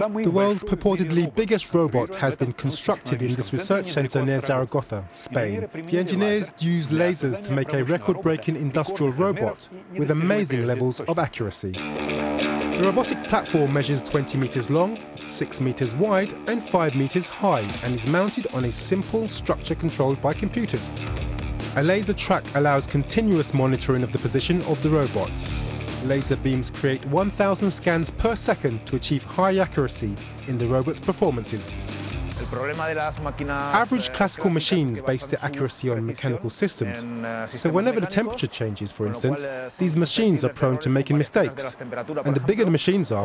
The world's purportedly biggest robot has been constructed in this research centre near Zaragoza, Spain. The engineers used lasers to make a record-breaking industrial robot with amazing levels of accuracy. The robotic platform measures 20 metres long, 6 metres wide and 5 metres high and is mounted on a simple structure controlled by computers. A laser track allows continuous monitoring of the position of the robot. Laser beams create 1,000 scans per second to achieve high accuracy in the robot's performances. Average eh, classical machines base their accuracy on mechanical systems. eh, So whenever the temperature changes, for instance, these machines are prone to making mistakes. And the bigger the machines are,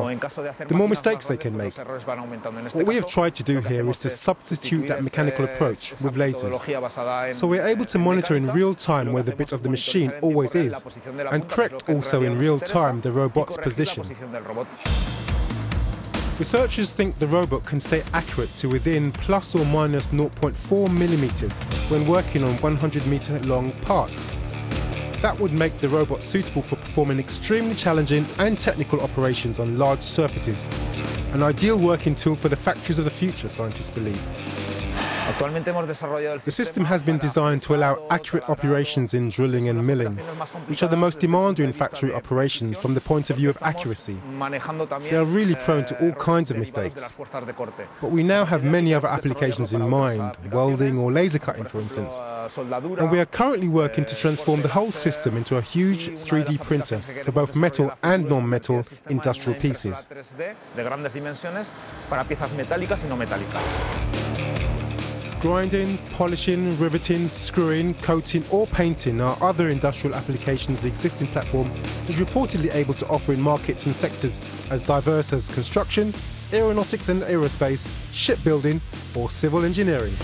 the more mistakes they can make. What we have tried to do here is to substitute that mechanical approach with lasers. So we're able to monitor in real time where the bit of the machine always is, and correct also in real time the robot's position. Researchers think the robot can stay accurate to within plus or minus 0.4 millimeters when working on 100 meter long parts. That would make the robot suitable for performing extremely challenging and technical operations on large surfaces. An ideal working tool for the factories of the future, scientists believe. The system has been designed to allow accurate operations in drilling and milling, which are the most demanding factory operations from the point of view of accuracy. They are really prone to all kinds of mistakes. But we now have many other applications in mind, welding or laser cutting, for instance. And we are currently working to transform the whole system into a huge 3D printer for both metal and non-metal industrial pieces. Grinding, polishing, riveting, screwing, coating or painting are other industrial applications the existing platform is reportedly able to offer in markets and sectors as diverse as construction, aeronautics and aerospace, shipbuilding or civil engineering.